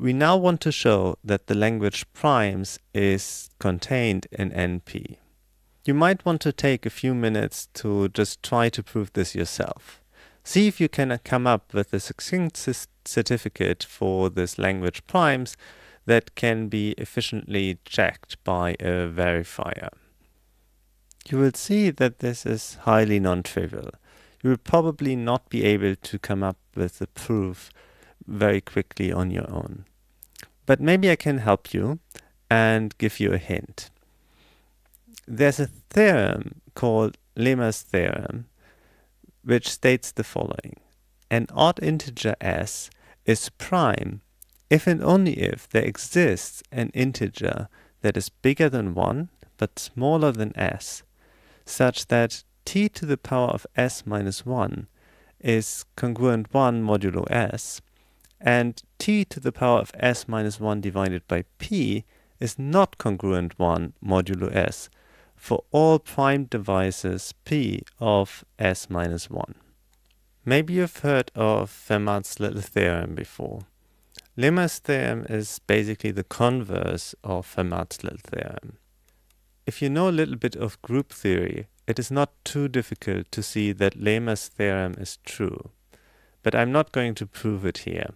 We now want to show that the language primes is contained in NP. You might want to take a few minutes to just try to prove this yourself. See if you can come up with a succinct certificate for this language primes that can be efficiently checked by a verifier. You will see that this is highly non-trivial. You will probably not be able to come up with a proof very quickly on your own. But maybe I can help you and give you a hint. There's a theorem called Lehmer's theorem, which states the following. An odd integer s is prime if and only if there exists an integer that is bigger than 1 but smaller than s, such that t to the power of s minus 1 is congruent 1 modulo s, and t to the power of s minus 1 divided by p is not congruent 1 modulo s for all prime divisors p of s minus 1. Maybe you've heard of Fermat's little theorem before. Lehmer's theorem is basically the converse of Fermat's little theorem. If you know a little bit of group theory, it is not too difficult to see that Lehmer's theorem is true. But I'm not going to prove it here.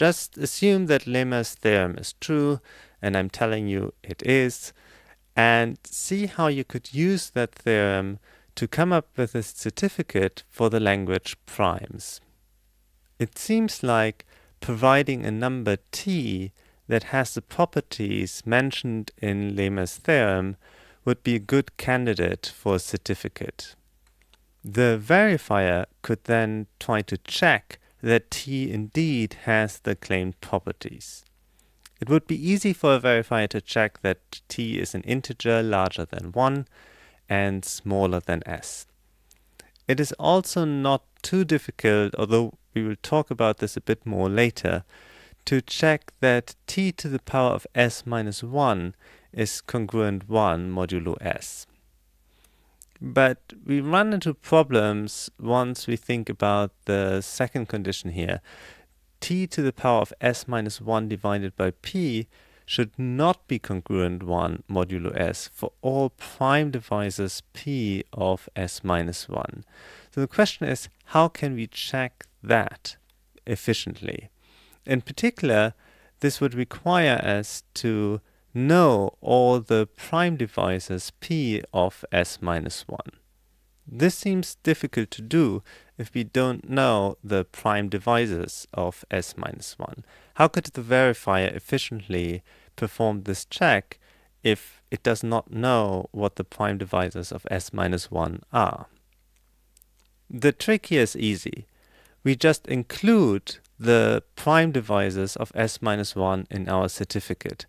Just assume that Lehmer's theorem is true, and I'm telling you it is, and see how you could use that theorem to come up with a certificate for the language primes. It seems like providing a number t that has the properties mentioned in Lehmer's theorem would be a good candidate for a certificate. The verifier could then try to check that t indeed has the claimed properties. It would be easy for a verifier to check that t is an integer larger than 1 and smaller than s. It is also not too difficult, although we will talk about this a bit more later, to check that t to the power of s minus 1 is congruent 1 modulo s. But we run into problems once we think about the second condition here. t to the power of s minus 1 divided by p should not be congruent 1 modulo s for all prime divisors p of s minus 1. So the question is, how can we check that efficiently? In particular, this would require us to know all the prime divisors p of s minus 1. This seems difficult to do if we don't know the prime divisors of s minus 1. How could the verifier efficiently perform this check if it does not know what the prime divisors of s minus 1 are? The trick here is easy. We just include the prime divisors of s minus 1 in our certificate.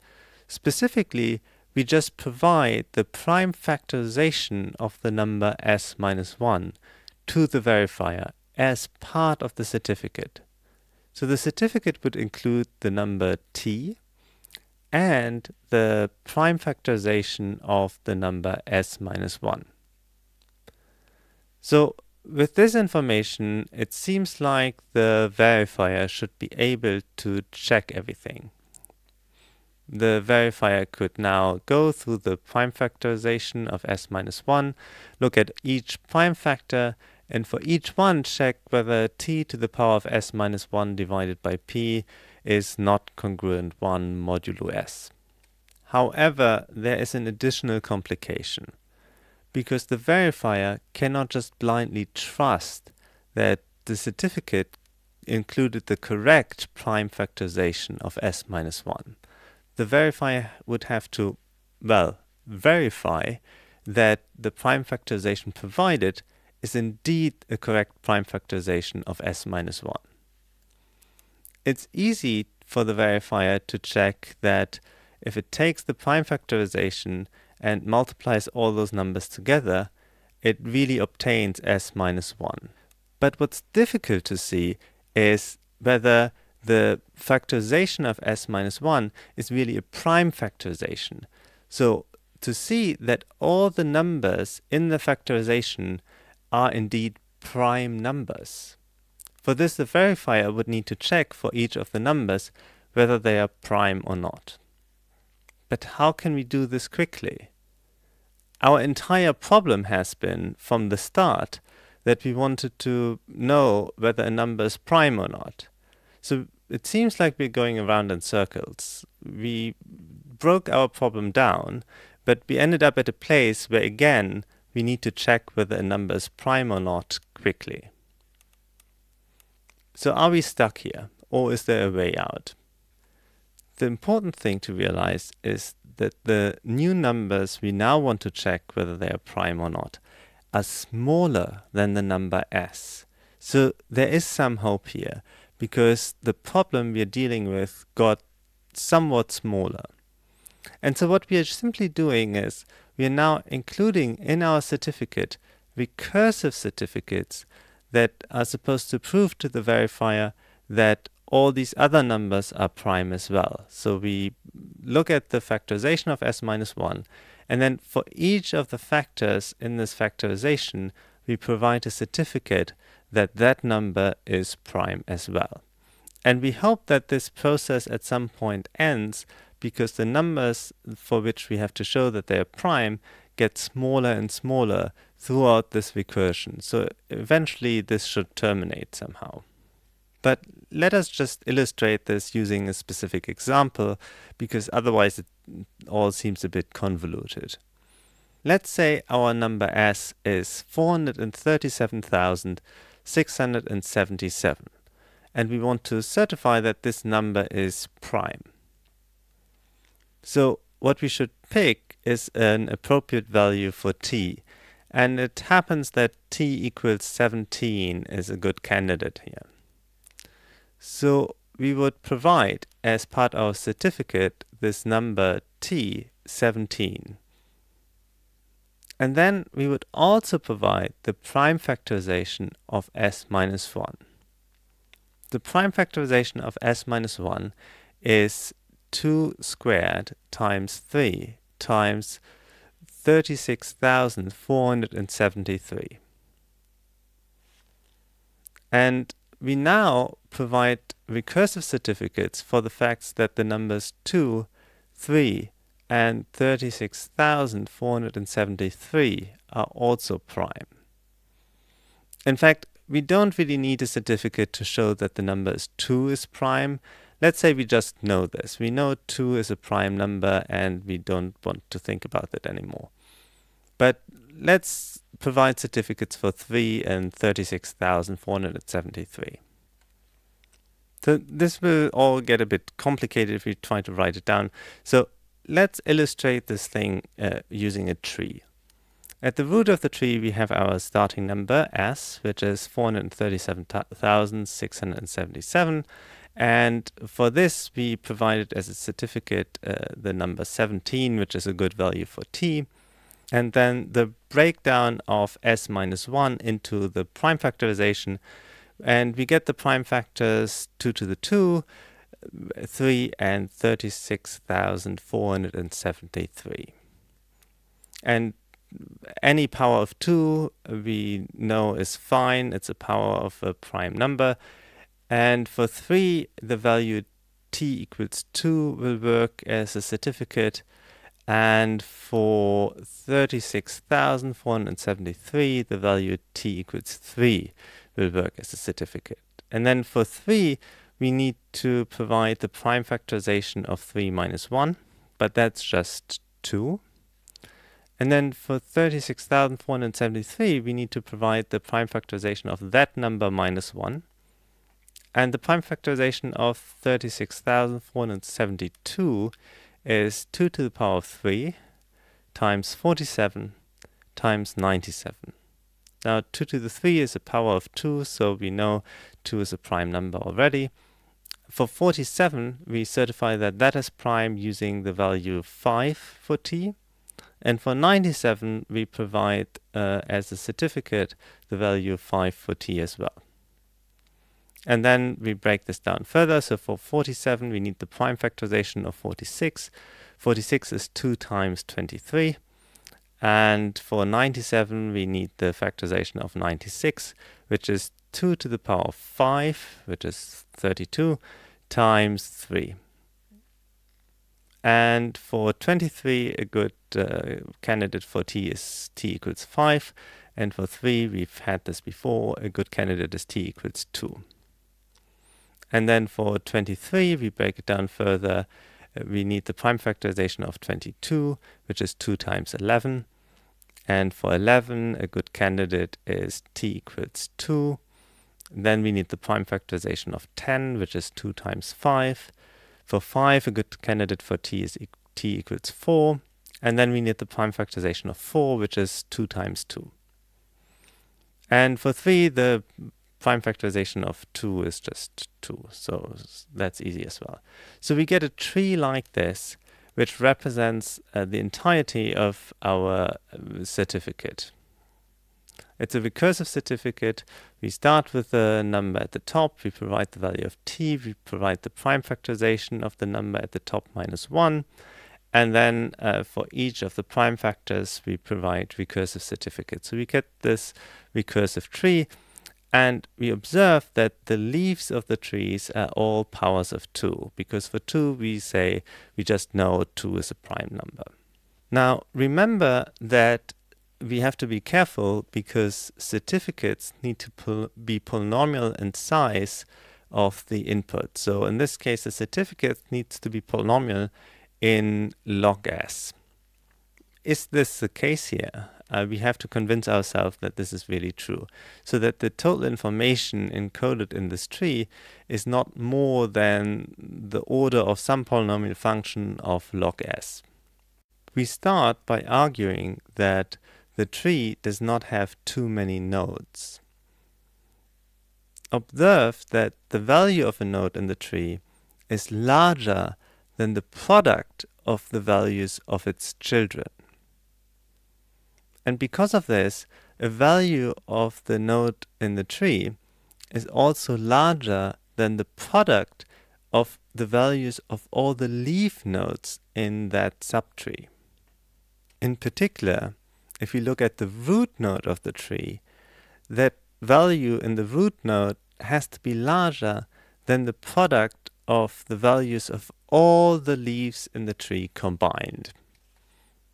Specifically, we just provide the prime factorization of the number s minus 1 to the verifier as part of the certificate. So the certificate would include the number t and the prime factorization of the number s minus 1. So with this information, it seems like the verifier should be able to check everything the verifier could now go through the prime factorization of s minus 1, look at each prime factor, and for each one check whether t to the power of s minus 1 divided by p is not congruent 1 modulo s. However, there is an additional complication, because the verifier cannot just blindly trust that the certificate included the correct prime factorization of s minus 1 the verifier would have to, well, verify that the prime factorization provided is indeed a correct prime factorization of s minus 1. It's easy for the verifier to check that if it takes the prime factorization and multiplies all those numbers together, it really obtains s minus 1. But what's difficult to see is whether the factorization of s minus 1 is really a prime factorization. So to see that all the numbers in the factorization are indeed prime numbers. For this, the verifier would need to check for each of the numbers whether they are prime or not. But how can we do this quickly? Our entire problem has been, from the start, that we wanted to know whether a number is prime or not. So it seems like we're going around in circles. We broke our problem down, but we ended up at a place where again we need to check whether a number is prime or not quickly. So are we stuck here, or is there a way out? The important thing to realize is that the new numbers we now want to check whether they are prime or not are smaller than the number s. So there is some hope here because the problem we are dealing with got somewhat smaller. And so what we are simply doing is we are now including in our certificate recursive certificates that are supposed to prove to the verifier that all these other numbers are prime as well. So we look at the factorization of s minus 1 and then for each of the factors in this factorization we provide a certificate that that number is prime as well. And we hope that this process at some point ends because the numbers for which we have to show that they are prime get smaller and smaller throughout this recursion. So eventually this should terminate somehow. But let us just illustrate this using a specific example because otherwise it all seems a bit convoluted. Let's say our number s is 437,677 and we want to certify that this number is prime. So what we should pick is an appropriate value for t and it happens that t equals 17 is a good candidate here. So we would provide as part of our certificate this number t17. And then we would also provide the prime factorization of s minus 1. The prime factorization of s minus 1 is 2 squared times 3 times 36,473. And we now provide recursive certificates for the facts that the numbers 2, 3, and 36,473 are also prime. In fact, we don't really need a certificate to show that the number is 2 is prime. Let's say we just know this. We know 2 is a prime number and we don't want to think about it anymore. But let's provide certificates for 3 and 36,473. So this will all get a bit complicated if we try to write it down. So let's illustrate this thing uh, using a tree. At the root of the tree we have our starting number s, which is 437,677. And for this we provided as a certificate uh, the number 17, which is a good value for t and then the breakdown of s minus 1 into the prime factorization and we get the prime factors 2 to the 2 3 and 36,473 and any power of 2 we know is fine. It's a power of a prime number. And for 3 the value t equals 2 will work as a certificate. And for 36,473, the value t equals 3 will work as a certificate. And then for 3, we need to provide the prime factorization of 3 minus 1, but that's just 2. And then for 36,473, we need to provide the prime factorization of that number minus 1. And the prime factorization of 36,472 is 2 to the power of 3 times 47 times 97. Now 2 to the 3 is a power of 2, so we know 2 is a prime number already. For 47, we certify that that is prime using the value 5 for t. And for 97, we provide uh, as a certificate the value 5 for t as well. And then we break this down further. So for 47, we need the prime factorization of 46. 46 is 2 times 23. And for 97, we need the factorization of 96, which is 2 to the power of 5, which is 32, times 3. And for 23, a good uh, candidate for t is t equals 5. And for 3, we've had this before, a good candidate is t equals 2. And then for 23, we break it down further. Uh, we need the prime factorization of 22, which is 2 times 11. And for 11, a good candidate is t equals 2. Then we need the prime factorization of 10, which is 2 times 5. For 5, a good candidate for t is e t equals 4. And then we need the prime factorization of 4, which is 2 times 2. And for 3, the prime factorization of 2 is just 2. So that's easy as well. So we get a tree like this, which represents uh, the entirety of our uh, certificate. It's a recursive certificate. We start with the number at the top. We provide the value of t. We provide the prime factorization of the number at the top minus 1. And then uh, for each of the prime factors, we provide recursive certificates. So we get this recursive tree. And we observe that the leaves of the trees are all powers of 2, because for 2 we say we just know 2 is a prime number. Now remember that we have to be careful because certificates need to pol be polynomial in size of the input. So in this case, the certificate needs to be polynomial in log s. Is this the case here? uh, we have to convince ourselves that this is really true. So that the total information encoded in this tree is not more than the order of some polynomial function of log s. We start by arguing that the tree does not have too many nodes. Observe that the value of a node in the tree is larger than the product of the values of its children. And because of this, a value of the node in the tree is also larger than the product of the values of all the leaf nodes in that subtree. In particular, if we look at the root node of the tree, that value in the root node has to be larger than the product of the values of all the leaves in the tree combined.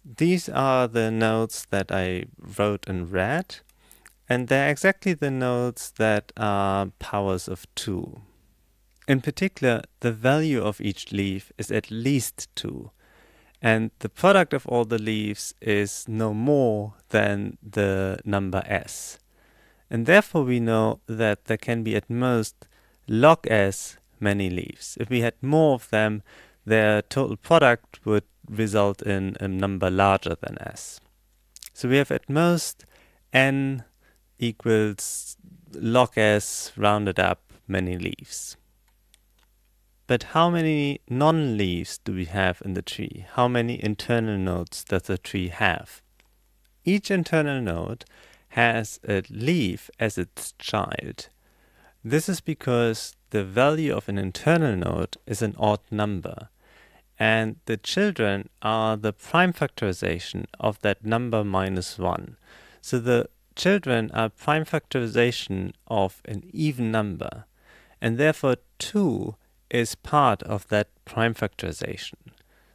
These are the nodes that I wrote in red, and they're exactly the nodes that are powers of 2. In particular, the value of each leaf is at least 2, and the product of all the leaves is no more than the number s. And therefore we know that there can be at most log s many leaves. If we had more of them, their total product would result in a number larger than s. So we have at most n equals log s rounded up many leaves. But how many non-leaves do we have in the tree? How many internal nodes does the tree have? Each internal node has a leaf as its child. This is because the value of an internal node is an odd number and the children are the prime factorization of that number minus 1. So the children are prime factorization of an even number, and therefore 2 is part of that prime factorization.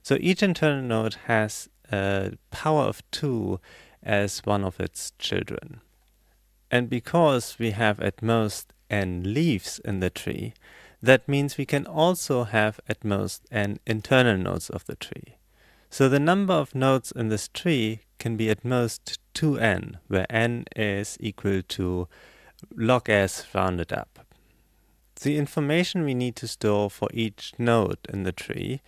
So each internal node has a power of 2 as one of its children. And because we have at most n leaves in the tree, that means we can also have at most n internal nodes of the tree. So the number of nodes in this tree can be at most 2n, where n is equal to log s rounded up. The information we need to store for each node in the tree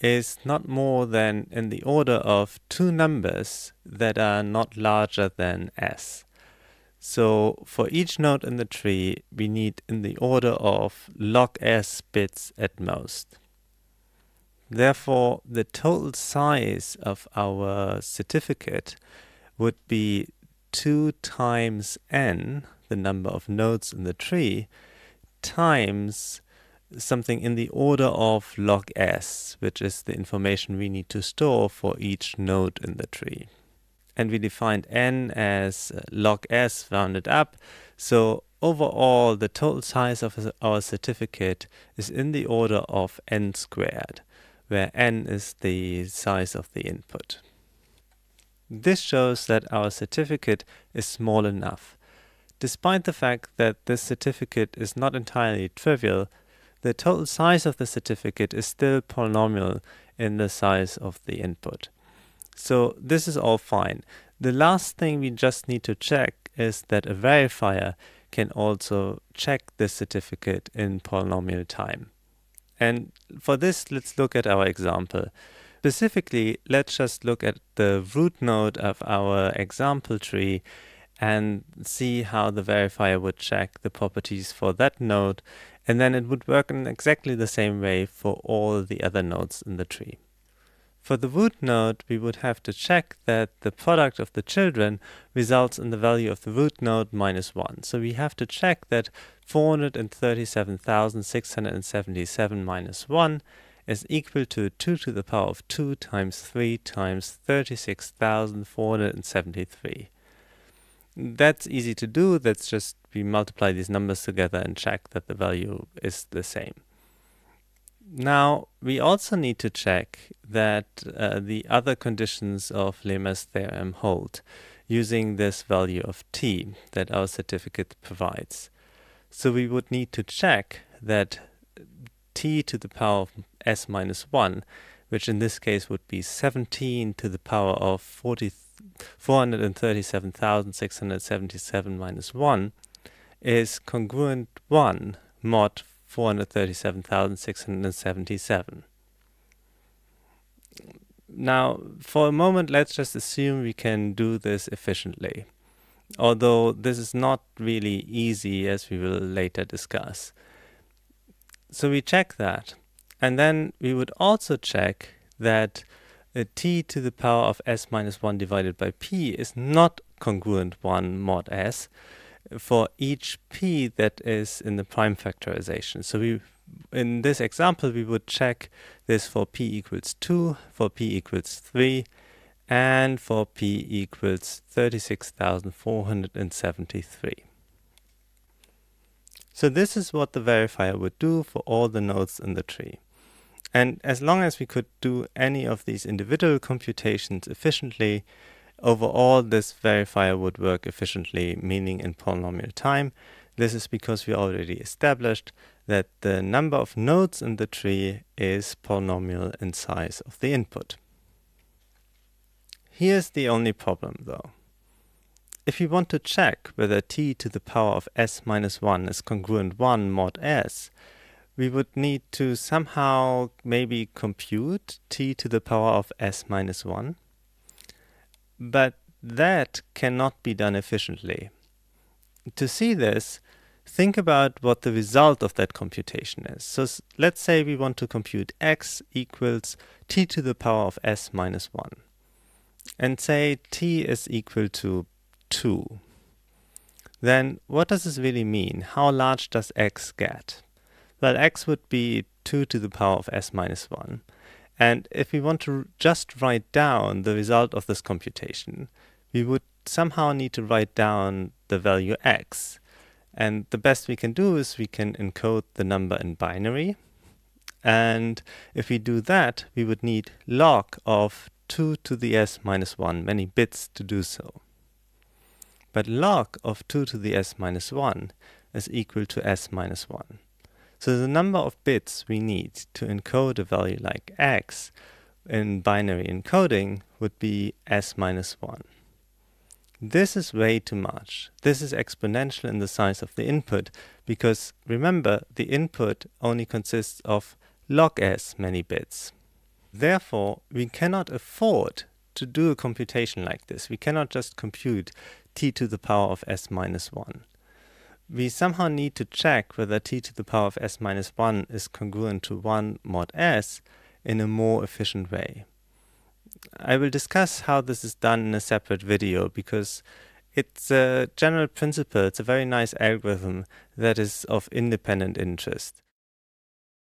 is not more than in the order of two numbers that are not larger than s. So for each node in the tree, we need in the order of log s bits at most. Therefore, the total size of our certificate would be 2 times n, the number of nodes in the tree, times something in the order of log s, which is the information we need to store for each node in the tree and we defined n as uh, log s rounded up. So overall the total size of our certificate is in the order of n squared, where n is the size of the input. This shows that our certificate is small enough. Despite the fact that this certificate is not entirely trivial, the total size of the certificate is still polynomial in the size of the input. So this is all fine. The last thing we just need to check is that a verifier can also check this certificate in polynomial time. And for this, let's look at our example. Specifically, let's just look at the root node of our example tree and see how the verifier would check the properties for that node, and then it would work in exactly the same way for all the other nodes in the tree. For the root node, we would have to check that the product of the children results in the value of the root node minus 1. So we have to check that 437,677 minus 1 is equal to 2 to the power of 2 times 3 times 36,473. That's easy to do. That's just we multiply these numbers together and check that the value is the same. Now, we also need to check that uh, the other conditions of Lehmer's theorem hold using this value of t that our certificate provides. So we would need to check that t to the power of s minus 1, which in this case would be 17 to the power of 40, 437,677 minus 1, is congruent 1 mod 437,677. Now, for a moment, let's just assume we can do this efficiently, although this is not really easy as we will later discuss. So we check that, and then we would also check that uh, t to the power of s minus 1 divided by p is not congruent 1 mod s, for each p that is in the prime factorization. So we, in this example, we would check this for p equals 2, for p equals 3, and for p equals 36,473. So this is what the verifier would do for all the nodes in the tree. And as long as we could do any of these individual computations efficiently, Overall, this verifier would work efficiently, meaning in polynomial time. This is because we already established that the number of nodes in the tree is polynomial in size of the input. Here's the only problem though. If we want to check whether t to the power of s minus 1 is congruent 1 mod s, we would need to somehow maybe compute t to the power of s minus 1 but that cannot be done efficiently. To see this, think about what the result of that computation is. So let's say we want to compute x equals t to the power of s minus 1. And say t is equal to 2. Then what does this really mean? How large does x get? Well, x would be 2 to the power of s minus 1. And if we want to just write down the result of this computation, we would somehow need to write down the value x. And the best we can do is we can encode the number in binary. And if we do that, we would need log of 2 to the s minus 1, many bits to do so. But log of 2 to the s minus 1 is equal to s minus 1. So the number of bits we need to encode a value like x in binary encoding would be s minus 1. This is way too much. This is exponential in the size of the input because remember the input only consists of log s many bits. Therefore, we cannot afford to do a computation like this. We cannot just compute t to the power of s minus 1 we somehow need to check whether t to the power of s minus 1 is congruent to 1 mod s in a more efficient way. I will discuss how this is done in a separate video because it's a general principle, it's a very nice algorithm that is of independent interest.